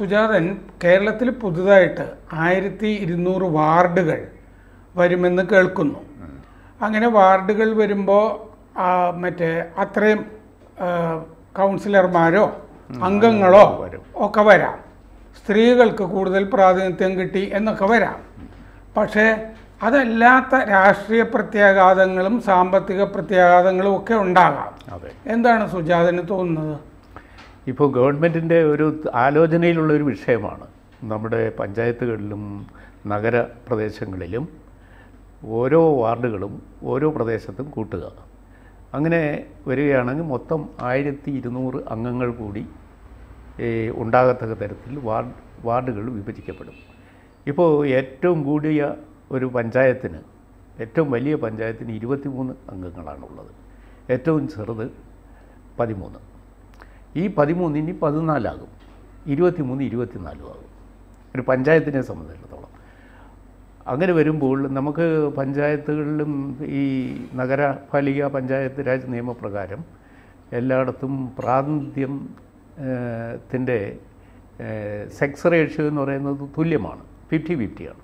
സുജാതൻ കേരളത്തിൽ പുതുതായിട്ട് ആയിരത്തി ഇരുന്നൂറ് വാർഡുകൾ വരുമെന്ന് കേൾക്കുന്നു. അങ്ങനെ വാർഡുകൾ വരുമ്പോൾ മറ്റേ അത്രയും കൗൺസിലർമാരോ അംഗങ്ങളോ. ഒക്കെ വരാം. സ്ത്രീകൾക്ക് കൂടുതൽ പ്രാതിനിധ്യം കിട്ടി എന്നൊക്കെ വരാം. പക്ഷേ അതല്ലാത്ത രാഷ്ട്രീയ പ്രത്യാഘാതങ്ങളും സാമ്പത്തിക പ്രത്യാഘാതങ്ങളും ഒക്കെ ഉണ്ടാകാം. എന്താണ് സുജാതന് തോന്നുന്നത്? ഇപ്പോൾ ഗവൺമെന്റിന്റെ ഒരു ആലോചനയിലുള്ള ഒരു വിഷയമാണ്. നമ്മുടെ പഞ്ചായത്തുകളിലും നഗരപ്രദേശങ്ങളിലും ഓരോ വാർഡുകളും ഓരോ പ്രദേശത്തും കൂട്ടുക. അങ്ങനെ വരികയാണെങ്കിൽ മൊത്തം ആയിരത്തി ഇരുന്നൂറ് അംഗങ്ങൾ കൂടി ഉണ്ടാകത്തക്ക തരത്തിൽ വാർഡ് വാർഡുകൾ വിഭജിക്കപ്പെടും. ഇപ്പോൾ ഏറ്റവും കൂടിയ ഒരു പഞ്ചായത്തിന് ഏറ്റവും വലിയ പഞ്ചായത്തിന് ഇരുപത്തിമൂന്ന് അംഗങ്ങളാണുള്ളത്. ഏറ്റവും ചെറുത് പതിമൂന്ന്. ഈ പതിമൂന്ന് ഇനി പതിനാലാകും. ഇരുപത്തിമൂന്ന് ഇരുപത്തിനാലും ആകും ഒരു പഞ്ചായത്തിനെ സംബന്ധിച്ചിടത്തോളം. അങ്ങനെ വരുമ്പോൾ നമുക്ക് പഞ്ചായത്തുകളിലും ഈ നഗരപാലിക പഞ്ചായത്ത് രാജ് നിയമപ്രകാരം എല്ലായിടത്തും പ്രാതിനിധ്യം ത്തിന്റെ സെക്സ് റേഷ്യോ എന്ന് പറയുന്നത് തുല്യമാണ്. ഫിഫ്റ്റി ഫിഫ്റ്റിയാണ്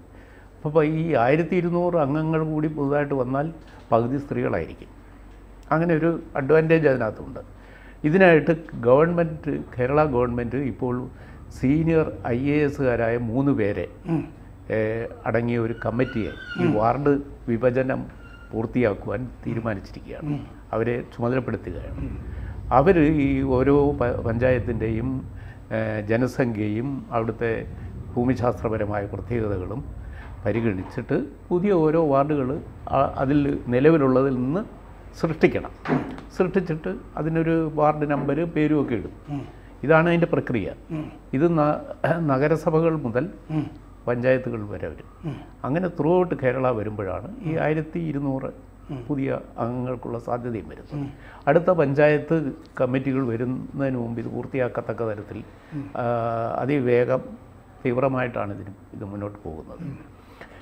അപ്പോൾ ഈ ആയിരത്തി ഇരുന്നൂറ് അംഗങ്ങൾ കൂടി പുതുതായിട്ട് വന്നാൽ പകുതി സ്ത്രീകളായിരിക്കും. അങ്ങനെ ഒരു അഡ്വാന്റേജ് അതിനകത്തുണ്ട്. ഇതിനായിട്ട് ഗവൺമെന്റ് കേരള ഗവൺമെന്റ് ഇപ്പോൾ സീനിയർ ഐ എ എസുകാരായ മൂന്ന് പേരെ അടങ്ങിയ ഒരു കമ്മിറ്റിയെ ഈ വാർഡ് വിഭജനം പൂർത്തിയാക്കുവാൻ തീരുമാനിച്ചിരിക്കുകയാണ്. അവരെ ചുമതലപ്പെടുത്തുകയാണ്. അവർ ഈ ഓരോ പഞ്ചായത്തിന്റെയും ജനസംഖ്യയും അവിടുത്തെ ഭൂമിശാസ്ത്രപരമായ പ്രത്യേകതകളും പരിഗണിച്ചിട്ട് പുതിയ ഓരോ വാർഡുകൾ അതിൽ നിലവിലുള്ളതിൽ നിന്ന് സൃഷ്ടിക്കണം. സൃഷ്ടിച്ചിട്ട് അതിനൊരു വാർഡ് നമ്പർ പേരും ഒക്കെ ഇടും. ഇതാണ് അതിന്റെ പ്രക്രിയ. ഇത് നഗരസഭകൾ മുതൽ പഞ്ചായത്തുകൾ വരെ വരും. അങ്ങനെ ത്രൂ ഔട്ട് കേരള വരുമ്പോഴാണ് ഈ ആയിരത്തി ഇരുന്നൂറ് പുതിയ അംഗങ്ങൾക്കുള്ള സാധ്യതയും വരുന്നത്. അടുത്ത പഞ്ചായത്ത് കമ്മിറ്റികൾ വരുന്നതിന് മുമ്പ് ഇത് പൂർത്തിയാക്കത്തക്ക തരത്തിൽ അതിവേഗം തീവ്രമായിട്ടാണ് ഇതിന് ഇത് മുന്നോട്ട് പോകുന്നത്.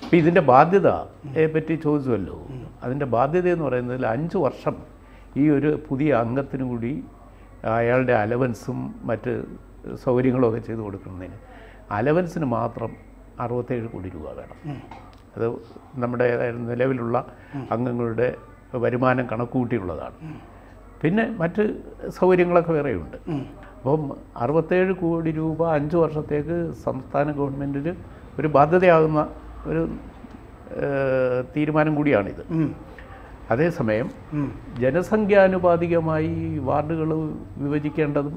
അപ്പം ഇതിന്റെ ബാധ്യതയെ പറ്റി ചോദിച്ചുവല്ലോ. അതിന്റെ ബാധ്യത എന്ന് പറയുന്നതിൽ അഞ്ച് വർഷം ഈ ഒരു പുതിയ അംഗത്തിന് കൂടി അയാളുടെ അലവൻസും മറ്റ് സൗകര്യങ്ങളും ഒക്കെ ചെയ്തു കൊടുക്കുന്നതിന് അലവൻസിന് മാത്രം അറുപത്തേഴ് കോടി രൂപ വേണം. അത് നമ്മുടെ നിലവിലുള്ള അംഗങ്ങളുടെ വരുമാനം കണക്കുകൂട്ടിയുള്ളതാണ്. പിന്നെ മറ്റ് സൗകര്യങ്ങളൊക്കെ വേറെയുണ്ട്. അപ്പം അറുപത്തേഴ് കോടി രൂപ അഞ്ച് വർഷത്തേക്ക് സംസ്ഥാന ഗവൺമെന്റിന് ഒരു ബാധ്യതയാകുന്ന ഒരു തീരുമാനം കൂടിയാണിത്. അതേസമയം ജനസംഖ്യാനുപാതികമായി വാർഡുകൾ വിഭജിക്കേണ്ടതും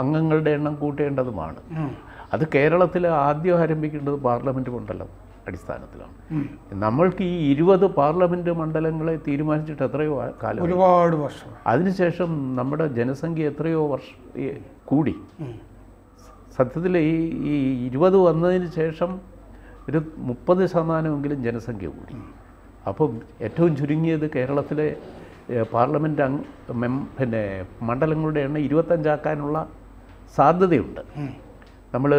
അംഗങ്ങളുടെ എണ്ണം കൂട്ടേണ്ടതുമാണ്. അത് കേരളത്തിൽ ആദ്യം ആരംഭിക്കേണ്ടത് പാർലമെന്റ് മണ്ഡലം അടിസ്ഥാനത്തിലാണ്. നമ്മൾക്ക് ഈ ഇരുപത് പാർലമെന്റ് മണ്ഡലങ്ങളെ തീരുമാനിച്ചിട്ട് എത്രയോ കാലം ഒരുപാട് വർഷം. അതിനുശേഷം നമ്മുടെ ജനസംഖ്യ എത്രയോ വർഷം കൂടി. സത്യത്തിൽ ഈ ഈ ഇരുപത് വന്നതിന് ശേഷം ഒരു മുപ്പത് ശതമാനമെങ്കിലും ജനസംഖ്യ കൂടി. അപ്പം ഏറ്റവും ചുരുങ്ങിയത് കേരളത്തിലെ പാർലമെന്റ് അംഗ മെം പിന്നെ മണ്ഡലങ്ങളുടെ എണ്ണം ഇരുപത്തഞ്ചാക്കാനുള്ള സാധ്യതയുണ്ട്. നമ്മൾ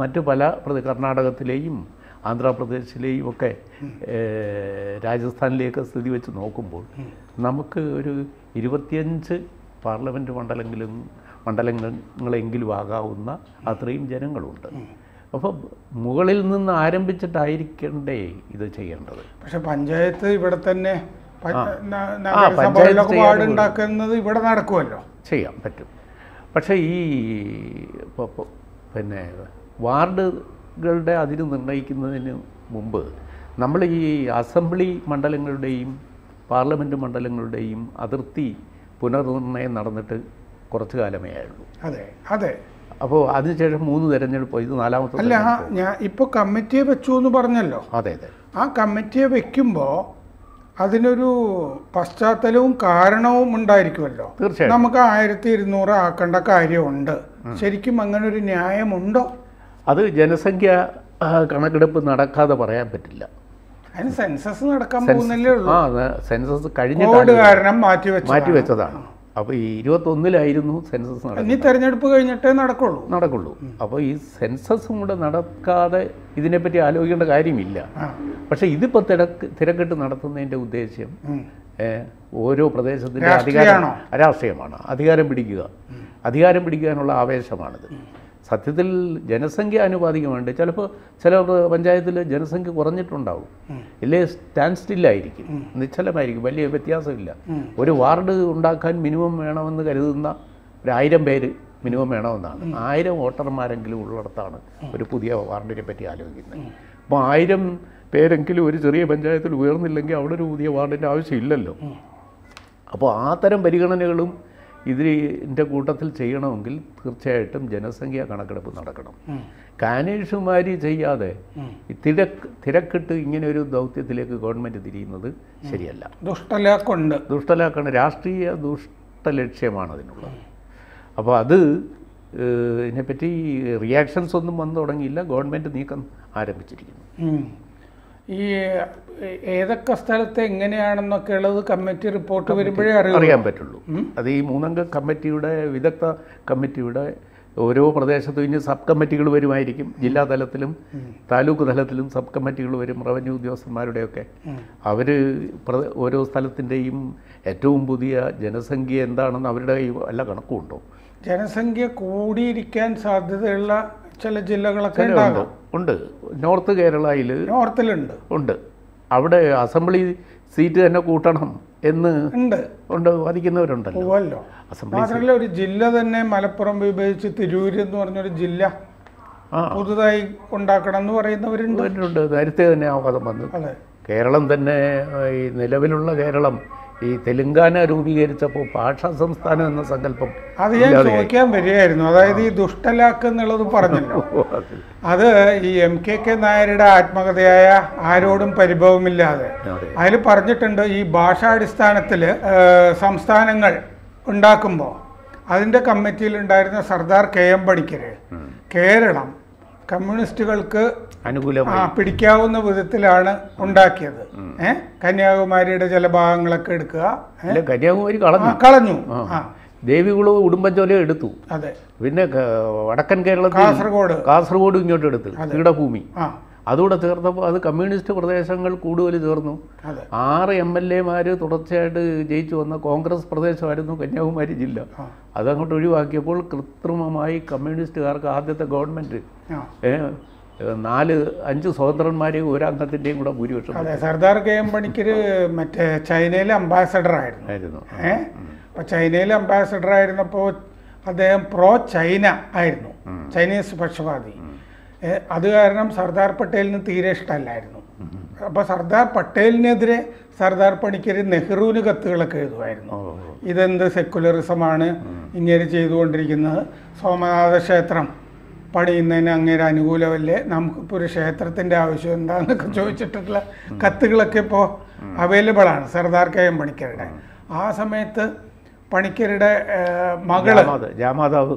മറ്റു പല പ്രതി കർണാടകത്തിലെയും ആന്ധ്രാപ്രദേശിലെയും ഒക്കെ രാജസ്ഥാനിലേക്ക് രാജസ്ഥാനിലെയൊക്കെ സ്ഥിതി വെച്ച് നോക്കുമ്പോൾ നമുക്ക് ഒരു ഇരുപത്തിയഞ്ച് പാർലമെന്റ് മണ്ഡലങ്ങളും മണ്ഡലങ്ങളെങ്കിലും ആകാവുന്ന അത്രയും ജനങ്ങളുണ്ട്. അപ്പോൾ മുകളിൽ നിന്ന് ആരംഭിച്ചിട്ടായിരിക്കണ്ടേ ഇത് ചെയ്യേണ്ടത്? പക്ഷെ പഞ്ചായത്ത് ഇവിടെ തന്നെ വാർഡ് ഉണ്ടാക്കുന്നത് ഇവിടെ നടക്കുമല്ലോ. ചെയ്യാൻ പറ്റും. പക്ഷേ ഈ പിന്നെ വാർഡുകളുടെ അതിര് നിർണയിക്കുന്നതിന് മുമ്പ് നമ്മൾ ഈ അസംബ്ലി മണ്ഡലങ്ങളുടെയും പാർലമെന്റ് മണ്ഡലങ്ങളുടെയും അതിർത്തി പുനർനിർണയം നടന്നിട്ട് കുറച്ച് കാലമേ ആയുള്ളൂ. അതെ അതെ. അപ്പോൾ അതിനുശേഷം മൂന്ന് തിരഞ്ഞെടുപ്പ് ഇത് നാലാമത്തെ അല്ല. ഞാൻ ഇപ്പോൾ കമ്മിറ്റിയെ വെച്ചു എന്ന് പറഞ്ഞല്ലോ. അതെ അതെ. ആ കമ്മിറ്റിയെ വെക്കുമ്പോൾ അതിനൊരു പശ്ചാത്തലവും കാരണവും ഉണ്ടായിരിക്കുമല്ലോ. തീർച്ചയായും നമുക്ക് ആയിരത്തി ഇരുന്നൂറ് ആക്കേണ്ട കാര്യമുണ്ട്. ശരിക്കും അങ്ങനെ ഒരു ന്യായമുണ്ടോ? അത് ജനസംഖ്യ കണക്കെടുപ്പ് നടക്കാതെ പറയാൻ പറ്റില്ല. അതിന് സെൻസസ് നടക്കാൻ പോകുന്നല്ലേ ഉള്ളൂ. ആ സെൻസസ് കഴിഞ്ഞ കാരണം മാറ്റി മാറ്റിവെച്ചതാണ്. അപ്പോൾ ഈ ഇരുപത്തൊന്നിലായിരുന്നു സെൻസസ് ഇനി നടക്കുന്നത്. തെരഞ്ഞെടുപ്പ് കഴിഞ്ഞിട്ടേ നടക്കുള്ളൂ. നടക്കുള്ളൂ. അപ്പോൾ ഈ സെൻസസും കൂടെ നടക്കാതെ ഇതിനെപ്പറ്റി ആലോചിക്കേണ്ട കാര്യമില്ല. പക്ഷേ ഇതിപ്പോൾ തിരക്ക് തിരക്കിട്ട് നടത്തുന്നതിന്റെ ഉദ്ദേശ്യം ഓരോ പ്രദേശത്തിന്റെ അധികാരം രാഷ്ട്രീയമാണോ? രാഷ്ട്രീയമാണ് അധികാരം പിടിക്കുക. അധികാരം പിടിക്കാനുള്ള ആവേശമാണിത്. സത്യത്തിൽ ജനസംഖ്യ ആനുപാതികമുണ്ട്. ചിലപ്പോൾ ചില പഞ്ചായത്തിൽ ജനസംഖ്യ കുറഞ്ഞിട്ടുണ്ടാവും. ഇല്ലേ സ്റ്റാൻഡ് സ്റ്റില്ലായിരിക്കും നിശ്ചലമായിരിക്കും. വലിയ വ്യത്യാസമില്ല. ഒരു വാർഡ് ഉണ്ടാക്കാൻ മിനിമം വേണമെന്ന് കരുതുന്ന ഒരു ആയിരം പേര് മിനിമം വേണമെന്നാണ്. ആയിരം വോട്ടർമാരെങ്കിലും ഉള്ളിടത്താണ് ഒരു പുതിയ വാർഡിനെ പറ്റി ആലോചിക്കുന്നത്. അപ്പോൾ ആയിരം പേരെങ്കിലും ഒരു ചെറിയ പഞ്ചായത്തിൽ ഉയർന്നില്ലെങ്കിൽ അവിടെ ഒരു പുതിയ വാർഡിന്റെ ആവശ്യമില്ലല്ലോ. അപ്പോൾ ആ തരം പരിഗണനകളും ഇതിന്റെ കൂട്ടത്തിൽ ചെയ്യണമെങ്കിൽ തീർച്ചയായിട്ടും ജനസംഖ്യ കണക്കെടുപ്പ് നടക്കണം. കാനേഷുമാരി ചെയ്യാതെ തിരക്ക് തിരക്കിട്ട് ഇങ്ങനെ ഒരു ദൗത്യത്തിലേക്ക് ഗവൺമെന്റ് തിരിയുന്നത് ശരിയല്ല. ദുഷ്ടലാക്കുണ്ട്. ദുഷ്ടലാക്കാണ് രാഷ്ട്രീയ ദുഷ്ടലക്ഷ്യമാണ് അതിനുള്ളത്. അപ്പോൾ അത് ഇതിനെപ്പറ്റി റിയാക്ഷൻസ് ഒന്നും വന്നു തുടങ്ങിയില്ല. ഗവൺമെന്റ് നീക്കം ആരംഭിച്ചിരിക്കുന്നു. ഈ ഏതൊക്കെ സ്ഥലത്ത് എങ്ങനെയാണെന്നൊക്കെ ഉള്ളത് കമ്മിറ്റി റിപ്പോർട്ട് വരുമ്പോഴേ അറിയാം അറിയാൻ പറ്റുള്ളൂ. അത് ഈ മൂന്നംഗ കമ്മിറ്റിയുടെ വിദഗ്ധ കമ്മിറ്റിയുടെ ഓരോ പ്രദേശത്തും ഇനി സബ് കമ്മിറ്റികൾ വരുമായിരിക്കും. ജില്ലാ തലത്തിലും താലൂക്ക് തലത്തിലും സബ് കമ്മിറ്റികൾ വരും റവന്യൂ ഉദ്യോഗസ്ഥന്മാരുടെയൊക്കെ. അവർ ഓരോ സ്ഥലത്തിന്റെയും ഏറ്റവും പുതിയ ജനസംഖ്യ എന്താണെന്ന് അവരുടെ കൈ വല്ല കണക്കുമുണ്ടോ? ജനസംഖ്യ കൂടിയിരിക്കാൻ സാധ്യതയുള്ള ചില ജില്ലകളൊക്കെ ഉണ്ട്. ഉണ്ട്. നോർത്ത് കേരളയിൽ നോർത്തിലുണ്ട്. ഉണ്ട്. അവിടെ അസംബ്ലി സീറ്റ് തന്നെ കൂട്ടണം എന്ന് ഉണ്ട്. ഉണ്ട് വാദിക്കുന്നവരുണ്ടല്ലോ. അസംബ്ലി മാത്രമല്ല ഒരു ജില്ല തന്നെ മലപ്പുറം വിഭജിച്ച് തിരൂര് എന്ന് പറഞ്ഞൊരു ജില്ല പുതുതായി ഉണ്ടാക്കണം എന്ന് പറയുന്നവരുണ്ട്. നേരത്തെ തന്നെ ആ വാദം വന്നു കേരളം തന്നെ ഈ നിലവിലുള്ള കേരളം ഈ തെലുങ്കാന രൂപീകരിച്ചപ്പോൾ ഭാഷാ സംസ്ഥാനം എന്ന സങ്കല്പം അത് ഞാൻ ചോദിക്കാൻ വരികയായിരുന്നു. അതായത് ഈ ദുഷ്ടലാക്ക് എന്നുള്ളത് പറഞ്ഞല്ലോ. അത്. ഈ എം കെ കെ നായരുടെ ആത്മകഥയായ ആരോടും പരിഭവമില്ലാതെ. അതെ. അതിൽ പറഞ്ഞിട്ടുണ്ട് ഈ ഭാഷാടിസ്ഥാനത്തിൽ സംസ്ഥാനങ്ങൾ ഉണ്ടാക്കുമ്പോൾ അതിന്റെ കമ്മിറ്റിയിൽ ഉണ്ടായിരുന്ന സർദാർ കെ എം പണിക്കര് കേരളം കമ്മ്യൂണിസ്റ്റുകൾക്ക് അനുകൂലമായി. പിടിക്കാവുന്ന വിധത്തിലാണ് ഉണ്ടാക്കിയത്. ഏഹ് കന്യാകുമാരിയുടെ ചില ഭാഗങ്ങളൊക്കെ എടുക്കുക. കന്യാകുമാരി കളഞ്ഞു. കളഞ്ഞു. ദേവികുളവും ഉടുമ്പൻചോലയും എടുത്തു. അതെ. പിന്നെ വടക്കൻ കേരളത്തിൽ കാസർഗോഡ്. കാസർഗോഡ് ഇങ്ങോട്ട് എടുത്തു പീഠഭൂമി. അതുകൂടെ ചേർത്തപ്പോൾ അത് കമ്മ്യൂണിസ്റ്റ് പ്രദേശങ്ങൾ കൂടുതൽ ചേർന്നു ആറ് എം എൽ എമാർ തുടർച്ചയായിട്ട് ജയിച്ചു വന്ന കോൺഗ്രസ് പ്രദേശമായിരുന്നു കന്യാകുമാരി ജില്ല. അതങ്ങോട്ട് ഒഴിവാക്കിയപ്പോൾ കൃത്രിമമായി കമ്മ്യൂണിസ്റ്റുകാർക്ക് ആദ്യത്തെ ഗവൺമെന്റ് നാല് അഞ്ച് സ്വതന്ത്രന്മാരെയും ഒരംഗത്തിന്റെയും കൂടെ ഭൂരിപക്ഷം അതെ സർദാർ കെ എം പണിക്കർ മറ്റേ ചൈനയിലെ അംബാസഡർ ആയിരുന്നു. ആയിരുന്നു. ഏ? അപ്പൊ ചൈനയിലെ അംബാസഡർ ആയിരുന്നപ്പോൾ അദ്ദേഹം പ്രോ ചൈന ആയിരുന്നു. ചൈനീസ് പക്ഷപാതി അത് കാരണം സർദാർ പട്ടേലിന് തീരെ ഇഷ്ടമല്ലായിരുന്നു. അപ്പൊ സർദാർ പട്ടേലിനെതിരെ സർദാർ പണിക്കർ നെഹ്റുവിന് കത്തുകളൊക്കെ എഴുതുമായിരുന്നു. ഇതെന്ത് സെക്കുലറിസമാണ് ഇങ്ങനെ ചെയ്തുകൊണ്ടിരിക്കുന്നത്? സോമനാഥ ക്ഷേത്രം. പണിയുന്നതിന് അങ്ങേരെ അനുകൂലമല്ലേ? നമുക്കിപ്പോൾ ഒരു ക്ഷേത്രത്തിന്റെ ആവശ്യം എന്താണെന്നൊക്കെ ചോദിച്ചിട്ടുള്ള കത്തുകളൊക്കെ ഇപ്പോൾ അവൈലബിൾ ആണ് സർദാർ കെ എം പണിക്കരുടെ. ആ സമയത്ത് പണിക്കരുടെ മകൾ ജാമാത- ജാമാതാവ്.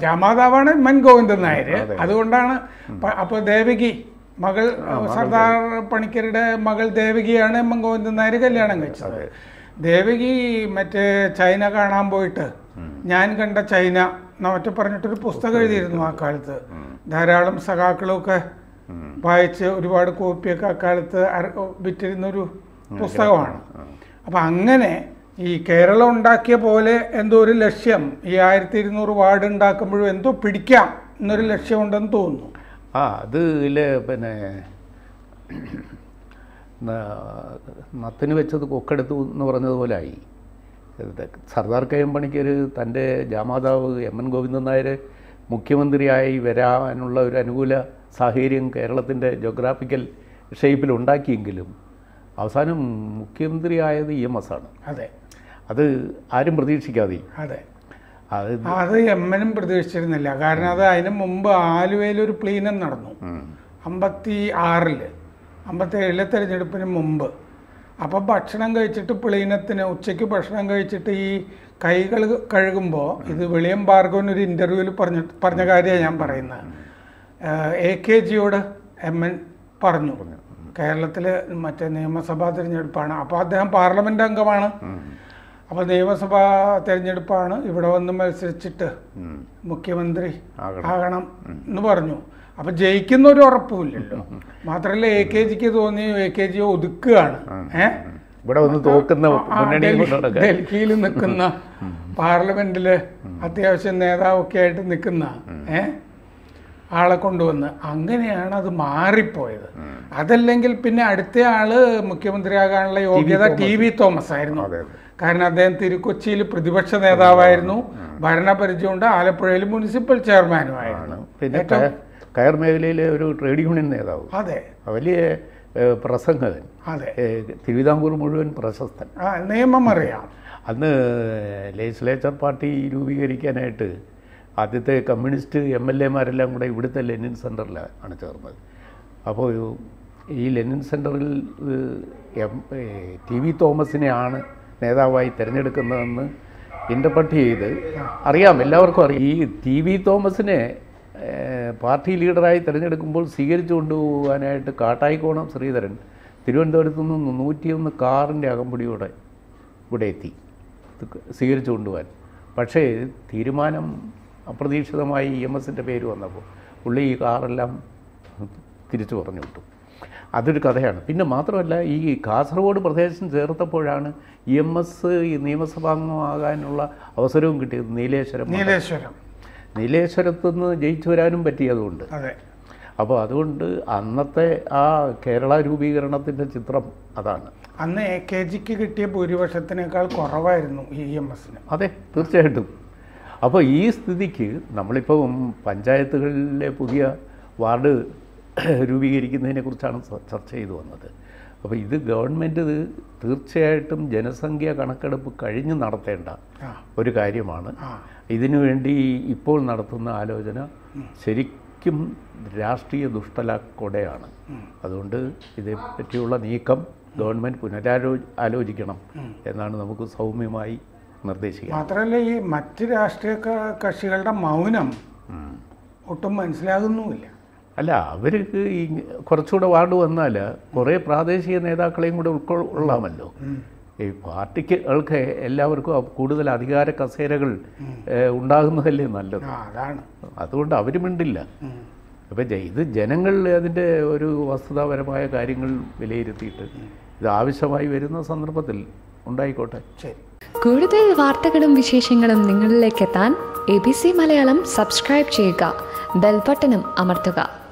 ജാമാതാവാണ് മൻ ഗോവിന്ദൻ നായർ അതുകൊണ്ടാണ് അപ്പോൾ ദേവകി മകൾ സർദാർ പണിക്കരുടെ മകൾ ദേവകിയാണ് എം എൻ ഗോവിന്ദൻ നായർ കല്യാണം കഴിച്ചത്. ദേവകി മറ്റേ ചൈന കാണാൻ പോയിട്ട് ഞാൻ കണ്ട ചൈന എന്ന് മറ്റേ പറഞ്ഞിട്ടൊരു പുസ്തകം എഴുതിയിരുന്നു ആ കാലത്ത്. ധാരാളം സഖാക്കളൊക്കെ വായിച്ച് ഒരുപാട് കോപ്പിയൊക്കെ അക്കാലത്ത് വിറ്റിരുന്നൊരു പുസ്തകമാണ്. അപ്പം അങ്ങനെ ഈ കേരളം ഉണ്ടാക്കിയ പോലെ എന്തോ ഒരു ലക്ഷ്യം ഈ ആയിരത്തി ഇരുന്നൂറ് വാർഡ് ഉണ്ടാക്കുമ്പോഴും എന്തോ പിടിക്കാം എന്നൊരു ലക്ഷ്യമുണ്ടെന്ന് തോന്നുന്നു. ആ അത് പിന്നെ നത്തിന് വെച്ചത് കൊക്കെടുത്തു എന്ന് പറഞ്ഞതുപോലെ ആയി. സർദാർ കെ ഒരു തന്റെ ജാമാതാവ് എം എൻ ഗോവിന്ദൻ നായർ മുഖ്യമന്ത്രിയായി വരാനുള്ള ഒരു അനുകൂല സാഹചര്യം കേരളത്തിന്റെ ജോഗ്രാഫിക്കൽ ഷേപ്പിൽ ഉണ്ടാക്കിയെങ്കിലും അവസാനം മുഖ്യമന്ത്രിയായത് ഇ എം എസ് ആണ്. അതെ. അത് ആരും പ്രതീക്ഷിക്കാതെ. അതെ. അത് അത് എം എനും പ്രതീക്ഷിച്ചിരുന്നില്ല. കാരണം അത് അതിന് മുമ്പ് ആലുവയിൽ ഒരു പ്ലീനം നടന്നു. അമ്പത്തി ആറിൽ അമ്പത്തി ഏഴിലെ തെരഞ്ഞെടുപ്പിന് മുമ്പ്. അപ്പം ഭക്ഷണം കഴിച്ചിട്ട് പ്ലീനത്തിന് ഉച്ചയ്ക്ക് ഭക്ഷണം കഴിച്ചിട്ട് ഈ കൈകൾ കഴുകുമ്പോൾ ഇത് വിളിയം ഭാർഗവൻ ഒരു ഇന്റർവ്യൂവിൽ പറഞ്ഞ പറഞ്ഞ കാര്യമാണ് ഞാൻ പറയുന്നത് എ കെ ജിയോട് എം എൻ പറഞ്ഞു. കേരളത്തിൽ മറ്റേ നിയമസഭാ തിരഞ്ഞെടുപ്പാണ്. അപ്പോൾ അദ്ദേഹം പാർലമെന്റ് അംഗമാണ്. അപ്പോൾ നിയമസഭാ തിരഞ്ഞെടുപ്പാണ് ഇവിടെ വന്ന് മത്സരിച്ചിട്ട് മുഖ്യമന്ത്രി. ആകണം. എന്ന് പറഞ്ഞു. അപ്പൊ ജയിക്കുന്ന ഒരു ഉറപ്പുമില്ലല്ലോ. മാത്രമല്ല എ കെ ജിക്ക് തോന്നി എ കെ ജി ഒതുക്കുകയാണ്. ഇവിടെ വന്ന് തോക്കുന്ന ഡൽഹിയിൽ നിൽക്കുന്ന പാർലമെന്റിൽ അത്യാവശ്യം നേതാവൊക്കെ ആയിട്ട് നിൽക്കുന്ന ഏ? ആളെ കൊണ്ടുവന്ന് അങ്ങനെയാണ് അത് മാറിപ്പോയത്. അതല്ലെങ്കിൽ പിന്നെ അടുത്ത ആൾ മുഖ്യമന്ത്രിയാകാനുള്ള യോഗ്യത ടി വി തോമസ് ആയിരുന്നു. കാരണം അദ്ദേഹം തിരുക്കൊച്ചിയിൽ പ്രതിപക്ഷ നേതാവായിരുന്നു. ഭരണപരിചയമുണ്ട്. ആലപ്പുഴയിൽ മുനിസിപ്പൽ ചെയർമാനുമായിരുന്നു. പിന്നെ കയർ മേഖലയിലെ ഒരു ട്രേഡ് യൂണിയൻ നേതാവ്. അതെ. വലിയ പ്രസംഗകൻ. അതെ. തിരുവിതാംകൂർ മുഴുവൻ പ്രശസ്തൻ. നിയമം അറിയാം. അന്ന് ലെജിസ്ലേച്ചർ പാർട്ടി രൂപീകരിക്കാനായിട്ട് ആദ്യത്തെ കമ്മ്യൂണിസ്റ്റ് എം എൽ എമാരെല്ലാം കൂടെ ഇവിടുത്തെ ലെനിൻ സെന്ററിലാണ് ചേർന്നത്. അപ്പോൾ ഈ ലെനിൻ സെന്ററിൽ എം ടി വി തോമസിനെയാണ് നേതാവായി തിരഞ്ഞെടുക്കുന്നതെന്ന് ഇന്റർപ്രട്ട് ചെയ്ത് അറിയാം. എല്ലാവർക്കും അറിയാം. ഈ ടി വി തോമസിനെ പാർട്ടി ലീഡറായി തിരഞ്ഞെടുക്കുമ്പോൾ സ്വീകരിച്ചു കൊണ്ടുപോകാനായിട്ട് കാട്ടായിക്കോണം ശ്രീധരൻ. തിരുവനന്തപുരത്തു നിന്ന് നൂറ്റിയൊന്ന് കാറിന്റെ അകമ്പടിയോടെ ഇവിടെ എത്തി. സ്വീകരിച്ചു കൊണ്ടുപോകാൻ പക്ഷേ തീരുമാനം അപ്രതീക്ഷിതമായി ഇ എം എസിന്റെ പേര് വന്നപ്പോൾ പുള്ളി ഈ കാറെല്ലാം തിരിച്ചു പറഞ്ഞു വിട്ടു. അതൊരു കഥയാണ്. പിന്നെ മാത്രമല്ല ഈ കാസർഗോഡ് പ്രദേശം ചേർത്തപ്പോഴാണ് ഇ എം എസ് നിയമസഭാംഗമാകാനുള്ള അവസരവും കിട്ടിയത് നീലേശ്വരം. നീലേശ്വരം. നീലേശ്വരത്ത് നിന്ന് ജയിച്ചു വരാനും പറ്റിയതുകൊണ്ട്. അതെ. അപ്പോൾ അതുകൊണ്ട് അന്നത്തെ ആ കേരള രൂപീകരണത്തിന്റെ ചിത്രം അതാണ്. അന്ന് എ കെ ജിക്ക് കിട്ടിയ ഭൂരിപക്ഷത്തിനേക്കാൾ കുറവായിരുന്നു ഇ എം എസിന്. അതെ തീർച്ചയായിട്ടും. അപ്പോൾ ഈ സ്ഥിതിക്ക് നമ്മളിപ്പം പഞ്ചായത്തുകളിലെ പുതിയ വാർഡ് രൂപീകരിക്കുന്നതിനെ കുറിച്ചാണ് ചർച്ച ചെയ്തു വന്നത്. അപ്പോൾ ഇത് ഗവൺമെന്റ് തീർച്ചയായിട്ടും ജനസംഖ്യ കണക്കെടുപ്പ് കഴിഞ്ഞ് നടത്തേണ്ട ഒരു കാര്യമാണ്. ആ ഇതിനു വേണ്ടി ഇപ്പോൾ നടത്തുന്ന ആലോചന ശരിക്കും രാഷ്ട്രീയ ദുഷ്ടലാക്കൊടയാണ് അതുകൊണ്ട് ഇതേപ്പറ്റിയുള്ള നീക്കം ഗവൺമെന്റ് പുനരാലോ ആലോചിക്കണം എന്നാണ് നമുക്ക് സൗമ്യമായി നിർദ്ദേശിക്കുക. മാത്രമല്ല ഈ മറ്റ് രാഷ്ട്രീയ കക്ഷികളുടെ മൗനം ഒട്ടും മനസ്സിലാകുന്നുമില്ല. അല്ല അവർക്ക് ഈ കുറച്ചുകൂടെ വാർഡ് വന്നാൽ കുറേ പ്രാദേശിക നേതാക്കളെയും കൂടെ ഉൾക്കൊള്ളാമല്ലോ ഈ പാർട്ടിക്ക് എല്ലാവർക്കും കൂടുതൽ അധികാര കസേരകൾ ഉണ്ടാകുന്നതല്ലേ നല്ലത്? അതാണ്. അതുകൊണ്ട് അവർ മിണ്ടില്ല. അപ്പോൾ അപ്പം ഇത് ജനങ്ങൾ അതിന്റെ ഒരു വസ്തുതാപരമായ കാര്യങ്ങൾ വിലയിരുത്തിയിട്ട് ഇത് ആവശ്യമായി വരുന്ന സന്ദർഭത്തിൽ ഉണ്ടായിക്കോട്ടെ. കൂടുതൽ വാർത്തകളും വിശേഷങ്ങളും നിങ്ങളിലേക്ക് എത്താൻ A B C Malayalam subscribe ചെയ്യുക. ബെൽബട്ടനും അമർത്തുക.